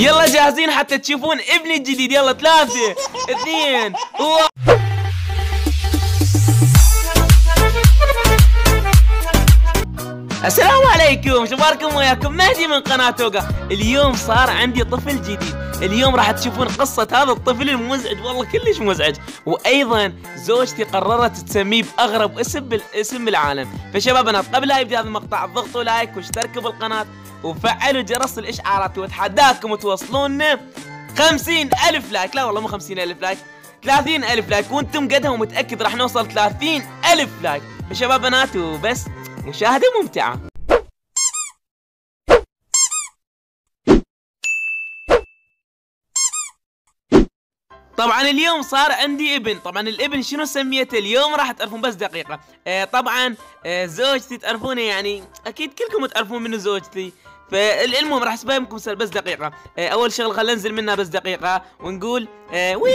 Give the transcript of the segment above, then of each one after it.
يلا جاهزين حتى تشوفون ابني الجديد. يلا ثلاثة اثنين واحد. السلام عليكم. شباركم وياكم؟ مهدي من قناة توقع. اليوم صار عندي طفل جديد. اليوم راح تشوفون قصة هذا الطفل المزعج. والله كلش مزعج. وأيضا زوجتي قررت تسميه بأغرب اسم بالاسم بالعالم. فشباب أنا قبل لا يبدأ هذا المقطع ضغطوا لايك واشتركوا بالقناة وفعلوا جرس الإشعارات واتحداكم توصلون خمسين ألف like. لا والله مو خمسين ألف like ثلاثين ألف like. وأنتم قدها ومتأكد راح نوصل ثلاثين ألف لايك. فشباب بنات وبس مشاهدة ممتعة. طبعا اليوم صار عندي ابن. طبعا الابن شنو سميته؟ اليوم راح تعرفون بس دقيقة. آه طبعا آه زوجتي تعرفونها يعني أكيد كلكم تعرفون منو زوجتي. فالمهم راح اسبقكم بس دقيقة. آه أول شغل خلينا ننزل منها بس دقيقة ونقول آه وي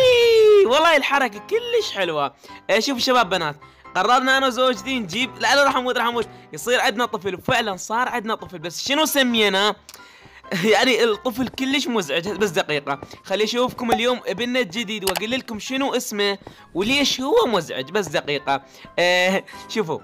والله الحركة كلش حلوة. آه شوفوا شباب بنات قررنا أنا وزوجتي نجيب لا لا راح أموت راح أموت. يصير عندنا طفل وفعلا صار عندنا طفل. بس شنو سميناه يعني الطفل كلش مزعج بس دقيقة. خلي أشوفكم اليوم ابننا الجديد وأقول لكم شنو اسمه وليش هو مزعج بس دقيقة. آه شوفوا.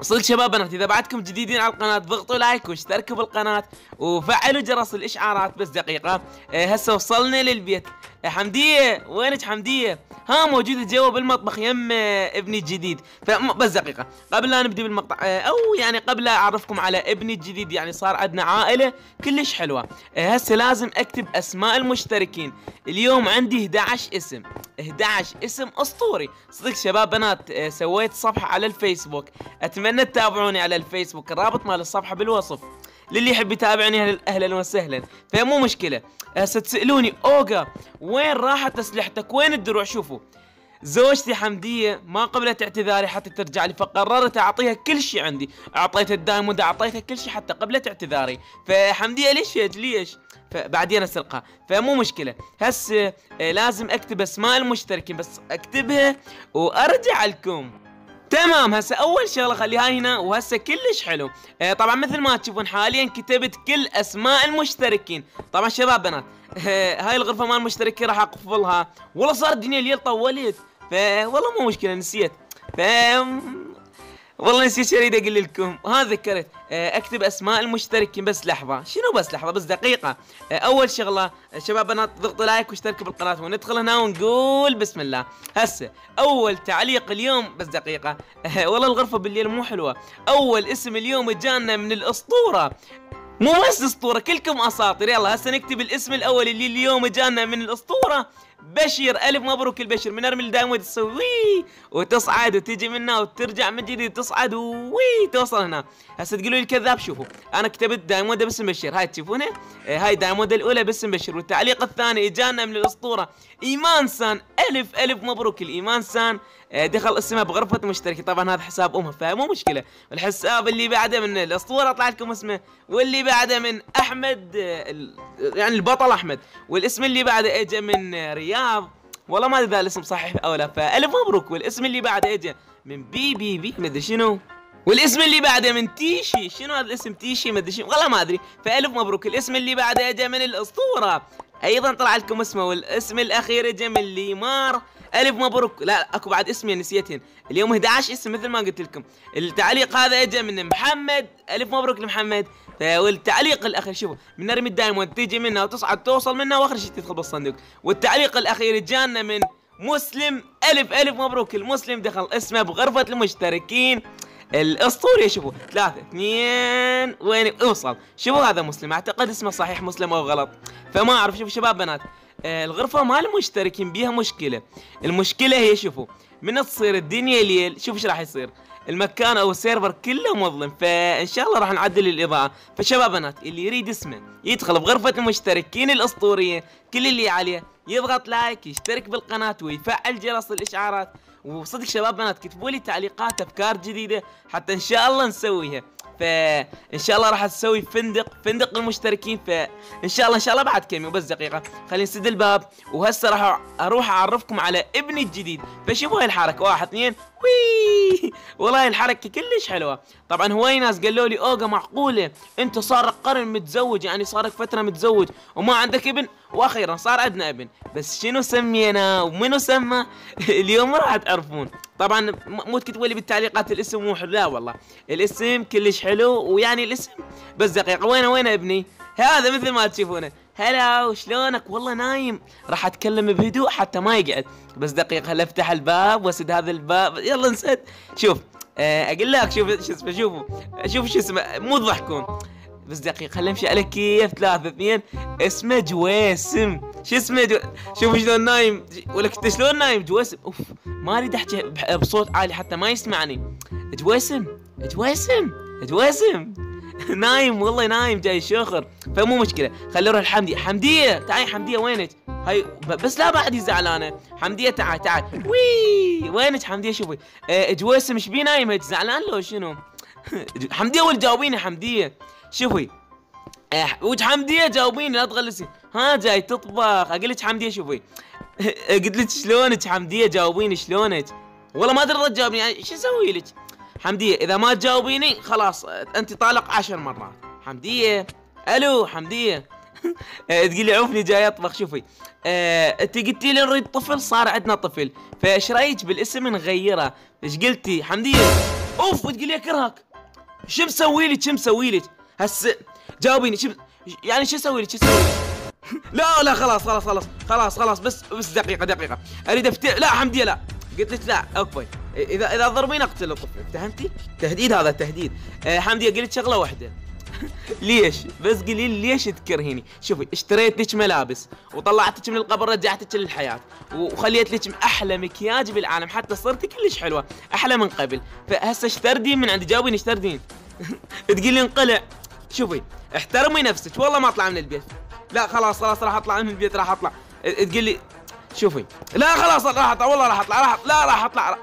وصلت شباب بنات إذا بعدكم جديدين على القناة ضغطوا لايك واشتركوا بالقناة وفعلوا جرس الإشعارات بس دقيقة. آه هسه وصلنا للبيت. آه حمدية وينك حمدية؟ ها موجودة جوا بالمطبخ يم آه ابني الجديد. فبس دقيقة. قبل لا نبدي بالمقطع أو يعني قبل لا أعرفكم على ابني الجديد يعني صار عندنا عائلة كلش حلوة. آه هسه لازم أكتب أسماء المشتركين. اليوم عندي 11 اسم. 11 اسم اسطوري. صدق شباب بنات سويت صفحة على الفيسبوك. اتمنى تتابعوني على الفيسبوك الرابط مال الصفحة بالوصف. للي يحب يتابعني أهلا وسهلا. فمو مشكلة. هسه تسألوني أوغا وين راحت أسلحتك؟ وين الدروع شوفوا. زوجتي حمدية ما قبلت اعتذاري حتى ترجع لي فقررت أعطيها كل شيء عندي. اعطيتها ال diamond اعطيتها كل شيء حتى قبلت اعتذاري. فحمدية ليش فيك ليش فبعدين أسرقها. فمو مشكلة. هسه لازم أكتب أسماء المشتركين بس أكتبها وأرجع لكم. تمام. هسه أول شغلة خليها هنا وهسه كلش حلو. آه طبعا مثل ما تشوفون حاليا كتبت كل أسماء المشتركين. طبعا شباب بنات آه هاي الغرفة مال المشتركين راح أقفلها. والله صار الدنيا الليل طولت فوالله مو مشكلة نسيت. ف والله نسيت شي أريد أقول لكم. ها ذكرت. أكتب أسماء المشتركين بس لحظة. شنو بس لحظة؟ بس دقيقة. أول شغلة شباب بنات ضغطوا like واشتركوا بالقناة وندخل هنا ونقول بسم الله. هسه أول تعليق اليوم بس دقيقة. والله الغرفة بالليل مو حلوة. أول اسم اليوم جانا من الأسطورة. مو بس أسطورة كلكم أساطير. يلا هسه نكتب الاسم الأول اللي اليوم جانا من الأسطورة. بشير ألف مبروك البشر من ارمي ال diamond تسوي وي وتصعد وتجي منها وترجع من جديد تصعد وي توصل هنا. هسه تقولوا لي الكذاب شوفوا. أنا كتبت diamond باسم بشير. هاي تشوفونها آه هاي diamond الأولى باسم بشير. والتعليق الثاني إجانا من الأسطورة. إيمان سان ألف ألف مبروك الإيمان سان. دخل اسمها بغرفة مشتركة. طبعا هذا حساب امها فمو مشكلة. الحساب اللي بعده من الأسطورة طلع لكم اسمه واللي بعده من أحمد آه يعني البطل أحمد. والاسم اللي بعده اجى من رياض. والله ما أدري إذا الاسم صحيح أو لا فألف مبروك. والاسم اللي بعده اجى من بي بي بي مدري شنو. والاسم اللي بعده من تيشي. شنو هذا الاسم؟ تيشي مدري شنو. والله ما أدري. فألف مبروك. الاسم اللي بعده اجى من الأسطورة. أيضا طلع لكم اسمه والاسم الأخير اجى من ليمار. ألف مبروك. لا أكو بعد اسمي نسيتهن. اليوم 11 اسم مثل ما قلت لكم. التعليق هذا اجى من محمد. ألف مبروك لمحمد. والتعليق الأخير شوفوا من نرمي ال diamond. تيجي منها وتصعد توصل منها وأخر شيء تدخل بالصندوق. والتعليق الأخير جانا من مسلم. ألف ألف مبروك. المسلم دخل اسمه بغرفة المشتركين الاسطوري شوفوا ثلاثة اثنين وين؟ اوصل. شوفوا هذا مسلم. أعتقد اسمه صحيح مسلم أو غلط. فما أعرف شوفوا شباب بنات. آه الغرفة مال المشتركين بيها مشكلة. المشكلة هي شوفوا من تصير الدنيا ليل شوف إيش راح يصير. المكان أو السيرفر كله مظلم فإن شاء الله راح نعدل الإضاءة. فشباب بنات اللي يريد اسمه يدخل بغرفة المشتركين الأسطورية كل اللي عليه يضغط like يشترك بالقناة ويفعل جرس الإشعارات. وصدق شباب بنات كتبوا لي تعليقات أفكار جديدة حتى إن شاء الله نسويها. فان شاء الله راح تسوي فندق فندق المشتركين فان شاء الله إن شاء الله بعد كم يوم بس دقيقة. خلينا نسد الباب وهسه راح أروح أعرفكم على ابني الجديد. فشوفوا هاي الحركة. واحد اثنين وي والله الحركة كلش حلوة. طبعا هواي ناس قالوا لي اوغا معقولة أنت صار قرن متزوج يعني صار لك فترة متزوج وما عندك ابن؟ وأخيرا صار عندنا ابن. بس شنو سمينا ومنو سمى؟ اليوم راح تعرفون. طبعا مو تكتبوا لي بالتعليقات الاسم مو حلو. لا والله. الاسم كلش حلو ويعني الاسم. بس دقيقة وين وين ابني؟ هذا مثل ما تشوفونه. هلا شلونك والله نايم. راح أتكلم بهدوء حتى ما يقعد. بس دقيقة هل افتح الباب واسد هذا الباب. يلا نسد شوف آه، أقول لك شوف شو اسمه شوفوا. شوف شو اسمه. مو تضحكون. بس دقيقة خلينا نمشي على كيف؟ ثلاثة اثنين. اسمه جويسم شو اسمه جو... شوف شلون نايم. ولك شلون نايم؟ جويسم أوف ما أريد أحكي بصوت عالي حتى ما يسمعني. جويسم جويسم جويسم نايم والله نايم جاي شخر. فمو مشكلة. خلي نروح الحمدية حمدية تعالي حمدية وينك؟ هاي بس لا بعدي زعلانة. حمدية تعال تعال. وي وينك حمدية؟ شوفي. آه جويسم إيش بي نايم زعلان لو شنو؟ حمدية ولا جاوبيني حمدية. شوفي. وجه حمدية جاوبيني لا تغلسي. ها جاي تطبخ. أقول لك حمدية شوفي. قلت لك شلونك حمدية؟ جاوبيني شلونك؟ والله ما أدري تجاوبني يعني شو أسوي لك؟ حمدية إذا ما تجاوبيني خلاص أنت طالق عشر مرات. حمدية ألو حمدية. تقولي عوفني جاي أطبخ. شوفي. أه أنت قلتي لي نريد طفل صار عندنا طفل. فإيش رأيك بالاسم نغيره؟ إيش قلتي؟ حمدية. أوف وتقولي أكرهك. شو مسوي لك؟ شو مسوي لك؟ هس جاوبيني شو يعني شو أسوي لك؟ شو أسوي لا لا خلاص خلاص خلاص خلاص خلاص بس بس دقيقة دقيقة. أريد افتح لا حمدية لا قلت لك لا okay. اذا إذا ضربين أقتل الطفل. فهمتي؟ تهديد هذا تهديد أه حمدي قلت شغلة واحدة. ليش؟ بس قولي لي ليش تكرهيني؟ شوفي اشتريت لك ملابس وطلعتك من القبر رجعتك للحياة وخليت لك أحلى مكياج بالعالم حتى صرتي كلش حلوة أحلى من قبل. فهسه اشتردين من عندي. جاوبيني اشتردين. تقولي انقلع. شوفي احترمي نفسك والله ما أطلع من البيت. لا خلاص خلاص راح أطلع من البيت راح أطلع. تقول لي شوفي. لا خلاص راح أطلع والله راح أطلع راح لا راح أطلع.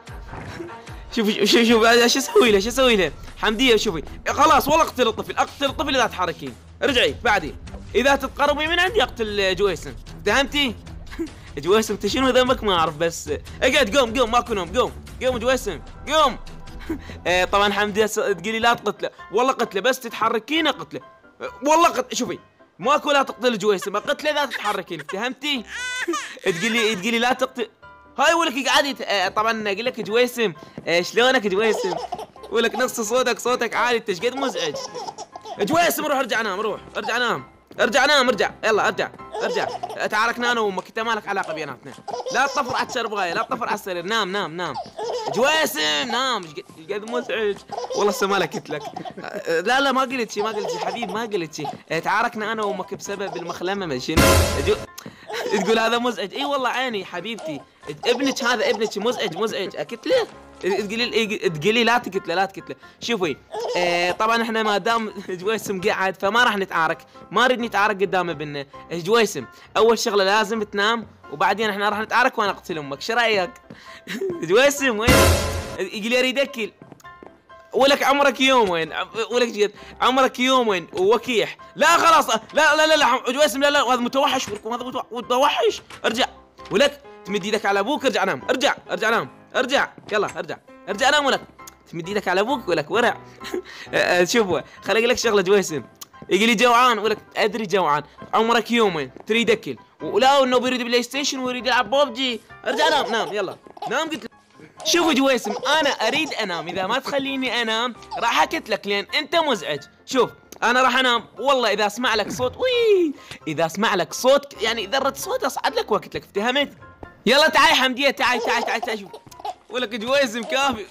شوفي شوفي شوفي إيش أسوي له؟ إيش أسوي له؟ حمدية شوفي. خلاص والله اقتل الطفل اقتل الطفل إذا تحركين. ارجعي بعدي. إذا تتقربي من عندي اقتل جويسن. فهمتي؟ جويسم أنت شنو ذنبك؟ ما أعرف بس. اقعد قوم قوم ماكو نوم قوم قوم جويسم قوم. إيه، طبعا حمديه تقولي لا تقتله. والله قتله بس تتحركين اقتله والله قتله شوفي ماكو لا تقتل جويسم قتله لا تتحركين فهمتي؟ تقولي تقولي لا تقتل هاي ولك قاعد آه، طبعا أقول لك جويسم آه، شلونك جويسم؟ ولك نص صوتك صوتك عالي إنت قد مزعج؟ جويسم روح ارجع نام روح ارجع نام ارجع نام ارجع يلا ارجع ارجع. تعاركنا أنا وامك انت مالك علاقة بيناتنا. لا تطفر على الشربغايه لا تطفر على السرير نام نام نام. جويسم نام قد مزعج. والله سمالك قلت لك. لا لا ما قلت شيء ما قلت شيء حبيبي ما قلت شيء تعاركنا أنا وأمك بسبب المخلمة شنو. تقول هذا مزعج. إي والله عيني حبيبتي. ابنك هذا ابنك مزعج مزعج. قلت له تقولي تقولي لا تقتله لا تقتله شوفي آه طبعا إحنا ما دام جويسم قاعد فما راح نتعارك. ما اريد نتعارك قدام ابننا. جويسم؟ أول شغلة لازم تنام وبعدين إحنا راح نتعارك وأنا أقتل أمك. شو رأيك؟ جويسم وين؟ يقول لي اريد اكل ولك عمرك يومين ولك جد عمرك يومين ووكيح. لا خلاص لا لا لا لا جويسم لا لا هذا متوحش هذا متوحش. ارجع. ولك تمد إيدك على أبوك ارجع نام. ارجع ارجع نام. ارجع. يلا ارجع. ارجع نام ولك. تمد إيدك على أبوك ولك ورع. شوفوا خليني أقول لك شغلة جويسم يقول لي جوعان ولك ادري جوعان. عمرك يومين تريد اكل. ولا انه بيريد بلاي ستيشن ويريد يلعب ببجي. ارجع نام نام يلا. نام قلت شوفوا جويسم أنا اريد انام. اذا ما تخليني انام راح اكتلك لأن انت مزعج. شوف أنا راح انام. والله إذا أسمع لك صوت وي! إذا أسمع لك صوت يعني ذره صوت أصعد لك واكتلك افتهمت؟ يلا تعالي حمدية تعالي تعالي تعالي تعالي ولك جويسم كافي.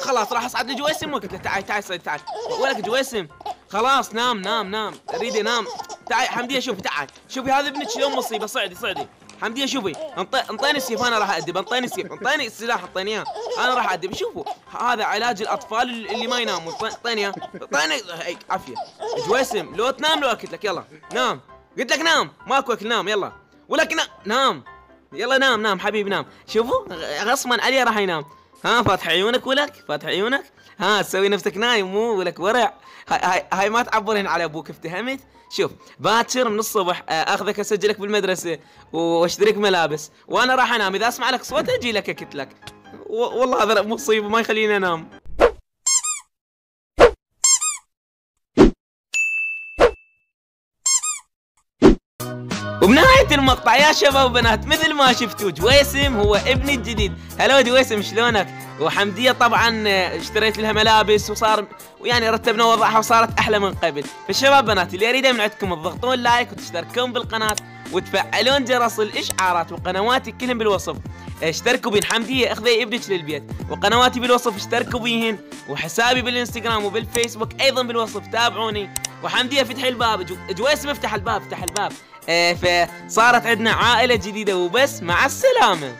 خلاص راح أصعد لجويسم وقلت له تعالي تعالي تعالي ولك جويسم خلاص نام نام نام. أريد انام تعالي حمدية شوفي تعالي شوفي هذا ابنك اليوم مصيبة. صعدي صعدي. حمدية شوفي. انطيني السيف أنا راح ادب انطيني السيف انطيني السلاح انطيني اياه أنا راح ادب شوفوا هذا علاج الأطفال اللي ما ينامون انطيني إياه. انطيني هيك عافية. جويسم لو تنام لو اكلت لك. يلا نام. قلت لك نام. ماكو أكل نام. يلا. ولك نام نام. يلا نام نام حبيبي نام. شوفوا غصبا عليه راح ينام. ها فاتح عيونك ولك فاتح عيونك. ها تسوي نفسك نايم مو ولك ورع. هاي, هاي, ما تعبرين على أبوك افتهمت؟ شوف باكر من الصبح آه، أخذك أسجلك بالمدرسة واشتريك ملابس. وأنا راح أنام. إذا أسمع لك صوت أجي لك اكتلك والله هذا مصيبة ما يخليني أنام. وبنهاية المقطع يا شباب وبنات مثل ما شفتوا جويسم هو ابني الجديد. هلو جويسم شلونك؟ وحمدية طبعا اشتريت لها ملابس وصار ويعني رتبنا وضعها وصارت أحلى من قبل. فالشباب بنات اللي اريده من عندكم تضغطون لايك وتشتركون بالقناة وتفعلون جرس الإشعارات وقنواتي كلهم بالوصف. اشتركوا بين حمدية أخذي ابنك للبيت. وقنواتي بالوصف اشتركوا بيهن. وحسابي بالإنستغرام وبالفيسبوك أيضا بالوصف تابعوني. وحمدية فتح الباب. جويسم افتح الباب افتح الباب. فصارت عندنا عائلة جديدة وبس مع السلامة.